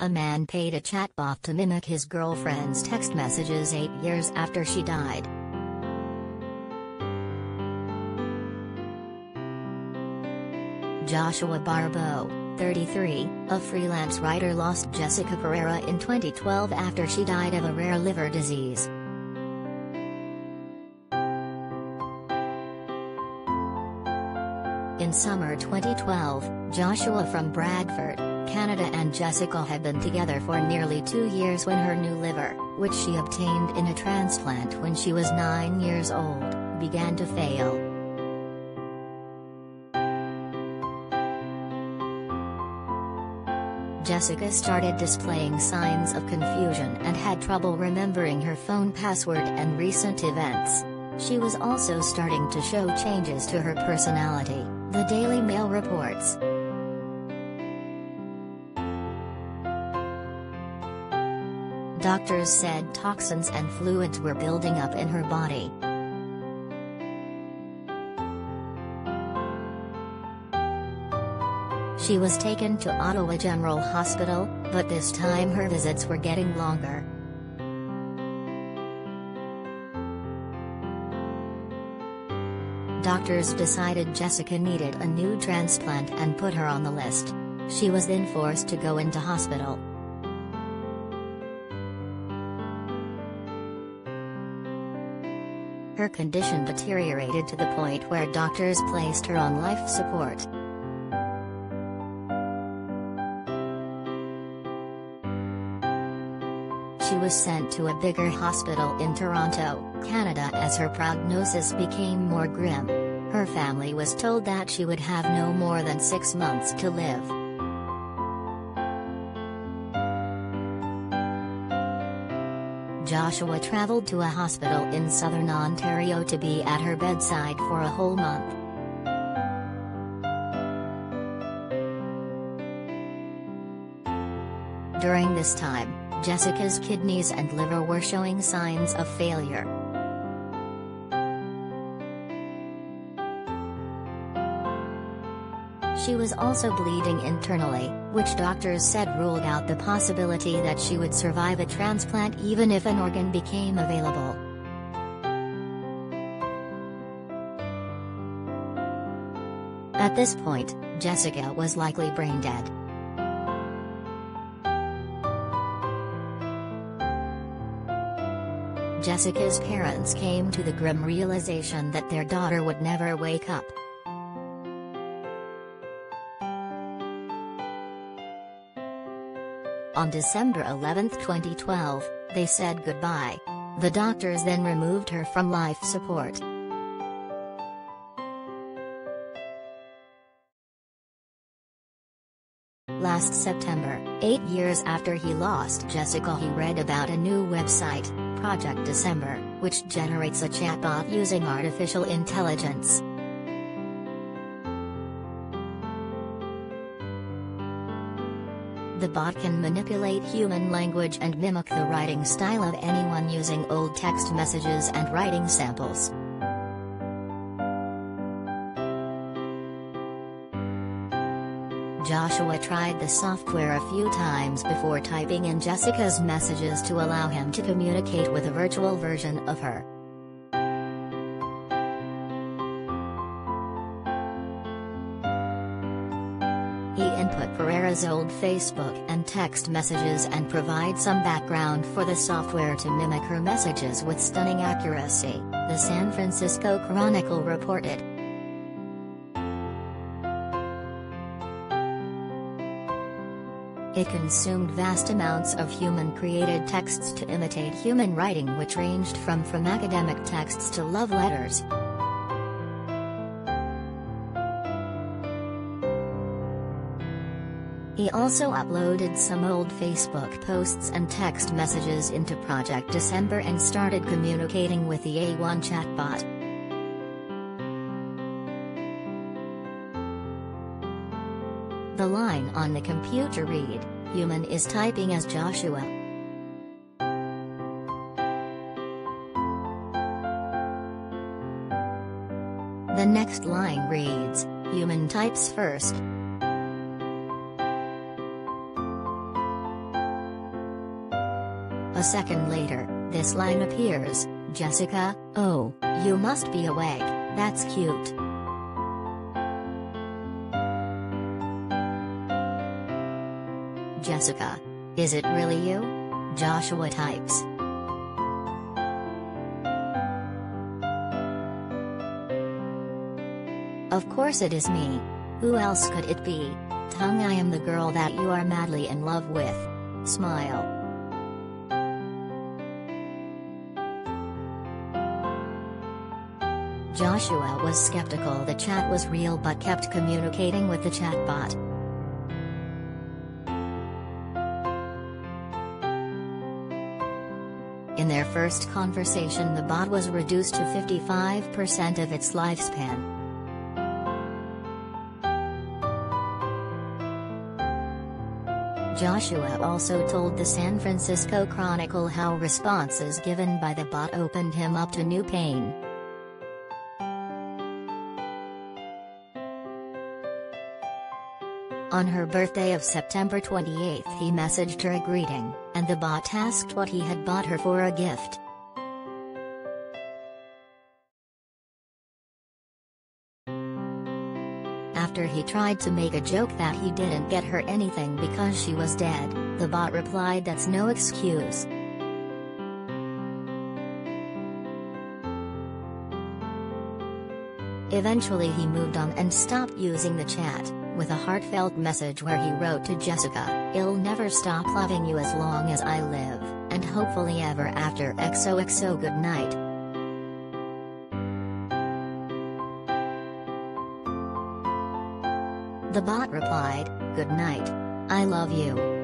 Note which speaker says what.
Speaker 1: A man paid a chatbot to mimic his girlfriend's text messages eight years after she died. Joshua Barbeau, 33, a freelance writer lost Jessica Pereira in 2012 after she died of a rare liver disease. In summer 2012, Joshua from Bradford, Canada and Jessica had been together for nearly two years when her new liver, which she obtained in a transplant when she was nine years old, began to fail. Jessica started displaying signs of confusion and had trouble remembering her phone password and recent events. She was also starting to show changes to her personality, the Daily Mail reports. Doctors said toxins and fluids were building up in her body. She was taken to Ottawa General Hospital, but this time her visits were getting longer. Doctors decided Jessica needed a new transplant and put her on the list. She was then forced to go into hospital. Her condition deteriorated to the point where doctors placed her on life support. She was sent to a bigger hospital in Toronto, Canada as her prognosis became more grim. Her family was told that she would have no more than six months to live. Joshua traveled to a hospital in southern Ontario to be at her bedside for a whole month. During this time, Jessica's kidneys and liver were showing signs of failure. She was also bleeding internally, which doctors said ruled out the possibility that she would survive a transplant even if an organ became available. At this point, Jessica was likely brain dead. Jessica's parents came to the grim realization that their daughter would never wake up. On December 11, 2012, they said goodbye. The doctors then removed her from life support. Last September, eight years after he lost Jessica he read about a new website, Project December, which generates a chatbot using artificial intelligence. The bot can manipulate human language and mimic the writing style of anyone using old text messages and writing samples. Joshua tried the software a few times before typing in Jessica's messages to allow him to communicate with a virtual version of her. He input Pereira's old Facebook and text messages and provide some background for the software to mimic her messages with stunning accuracy, the San Francisco Chronicle reported. It consumed vast amounts of human-created texts to imitate human writing which ranged from from academic texts to love letters. He also uploaded some old Facebook posts and text messages into Project December and started communicating with the AI chatbot. The line on the computer read, human is typing as Joshua. The next line reads, human types first. A second later, this line appears, Jessica, oh, you must be awake, that's cute. Jessica. Is it really you? Joshua types. Of course it is me. Who else could it be? Tongue I am the girl that you are madly in love with. Smile. Joshua was skeptical the chat was real but kept communicating with the chatbot. In their first conversation the bot was reduced to 55% of its lifespan. Joshua also told the San Francisco Chronicle how responses given by the bot opened him up to new pain. On her birthday of September 28 he messaged her a greeting, and the bot asked what he had bought her for a gift. After he tried to make a joke that he didn't get her anything because she was dead, the bot replied that's no excuse. Eventually he moved on and stopped using the chat, with a heartfelt message where he wrote to Jessica, I'll never stop loving you as long as I live, and hopefully ever after XOXO good night. The bot replied, Good night. I love you.